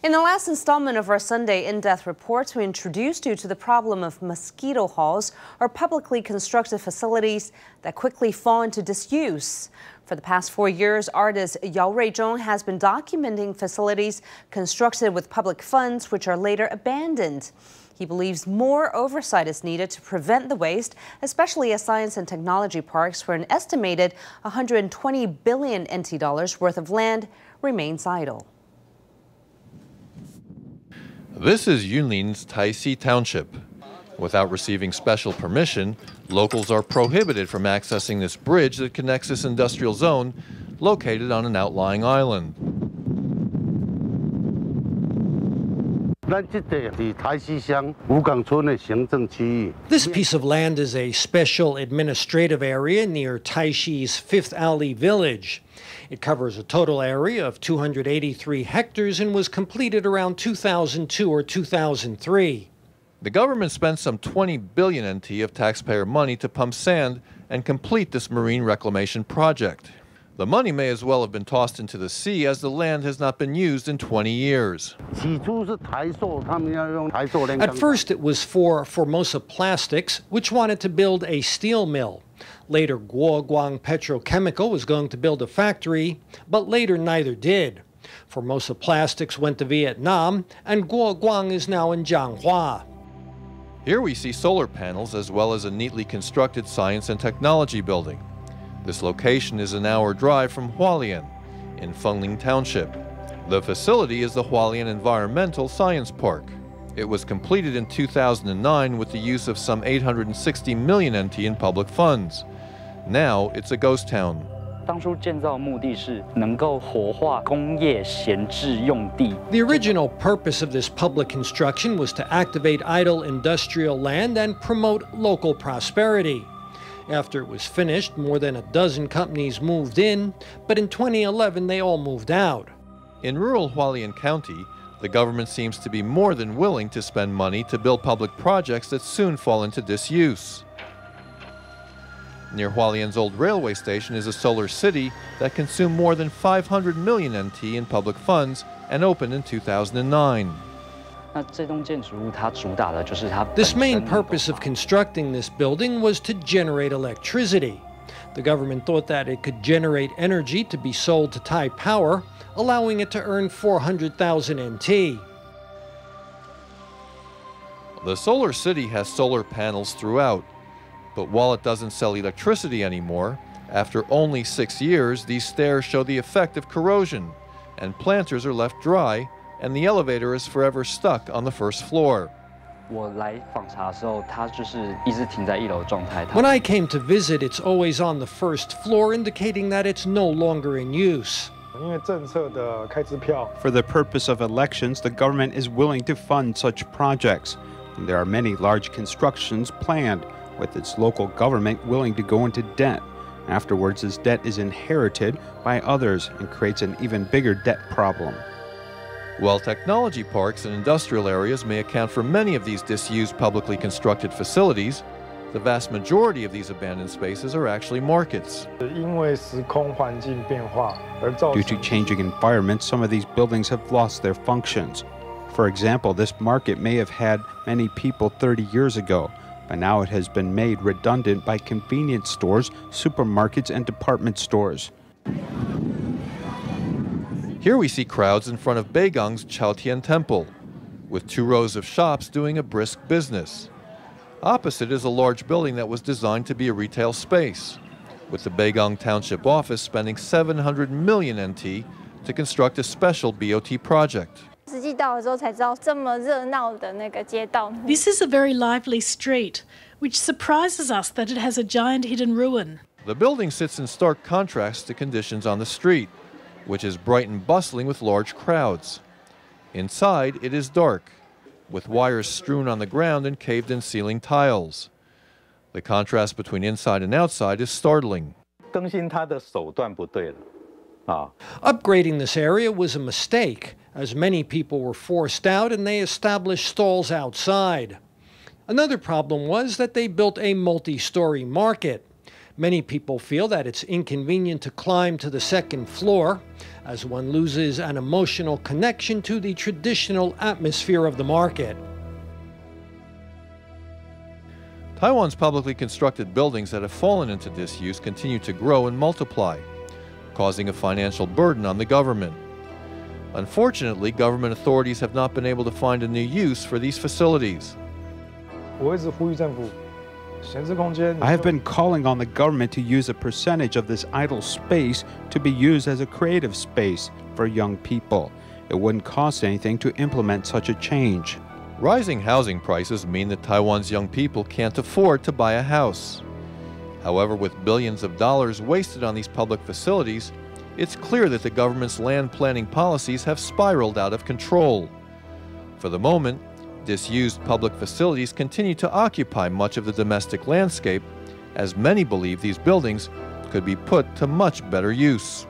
In the last installment of our Sunday in-depth reports, we introduced you to the problem of mosquito halls or publicly constructed facilities that quickly fall into disuse. For the past four years, artist Yao Jui-chung has been documenting facilities constructed with public funds which are later abandoned. He believes more oversight is needed to prevent the waste, especially at science and technology parks where an estimated 120 billion NT dollars worth of land remains idle. This is Yunlin's Taisi Township. Without receiving special permission, locals are prohibited from accessing this bridge that connects this industrial zone located on an outlying island. This piece of land is a special administrative area near Taisi's Fifth Alley Village. It covers a total area of 283 hectares and was completed around 2002 or 2003. The government spent some 20 billion NT of taxpayer money to pump sand and complete this marine reclamation project. The money may as well have been tossed into the sea as the land has not been used in 20 years. At first, it was for Formosa Plastics, which wanted to build a steel mill. Later, Kuokuang Petrochemical was going to build a factory, but later neither did. Formosa Plastics went to Vietnam, and Kuokuang is now in Changhua. Here we see solar panels as well as a neatly constructed science and technology building. This location is an hour drive from Hualien in Fenglin Township. The facility is the Hualien Environmental Science Park. It was completed in 2009 with the use of some 860 million NT in public funds. Now it's a ghost town. The original purpose of this public construction was to activate idle industrial land and promote local prosperity. After it was finished, more than a dozen companies moved in, but in 2011 they all moved out. In rural Hualien County, the government seems to be more than willing to spend money to build public projects that soon fall into disuse. Near Hualien's old railway station is a solar city that consumed more than 500 million NT in public funds and opened in 2009. This main purpose of constructing this building was to generate electricity. The government thought that it could generate energy to be sold to Taipower, allowing it to earn 400,000 NT. The solar city has solar panels throughout, but while it doesn't sell electricity anymore, after only six years, these stairs show the effect of corrosion, and planters are left dry and the elevator is forever stuck on the first floor. When I came to visit, it's always on the first floor, indicating that it's no longer in use. For the purpose of elections, the government is willing to fund such projects. And there are many large constructions planned, with its local government willing to go into debt. Afterwards, this debt is inherited by others and creates an even bigger debt problem. While technology parks and industrial areas may account for many of these disused publicly constructed facilities, the vast majority of these abandoned spaces are actually markets. Due to changing environments, some of these buildings have lost their functions. For example, this market may have had many people 30 years ago, but now it has been made redundant by convenience stores, supermarkets, and department stores. Here we see crowds in front of Beigang's Chaotian Temple, with two rows of shops doing a brisk business. Opposite is a large building that was designed to be a retail space, with the Beigang Township office spending 700 million NT to construct a special BOT project. This is a very lively street, which surprises us that it has a giant hidden ruin. The building sits in stark contrast to conditions on the street which is bright and bustling with large crowds. Inside, it is dark, with wires strewn on the ground and caved in ceiling tiles. The contrast between inside and outside is startling. Upgrading this area was a mistake, as many people were forced out and they established stalls outside. Another problem was that they built a multi story market. Many people feel that it's inconvenient to climb to the second floor, as one loses an emotional connection to the traditional atmosphere of the market. Taiwan's publicly constructed buildings that have fallen into disuse continue to grow and multiply, causing a financial burden on the government. Unfortunately, government authorities have not been able to find a new use for these facilities. I have been calling on the government to use a percentage of this idle space to be used as a creative space for young people. It wouldn't cost anything to implement such a change. Rising housing prices mean that Taiwan's young people can't afford to buy a house. However, with billions of dollars wasted on these public facilities, it's clear that the government's land planning policies have spiraled out of control. For the moment, disused public facilities continue to occupy much of the domestic landscape, as many believe these buildings could be put to much better use.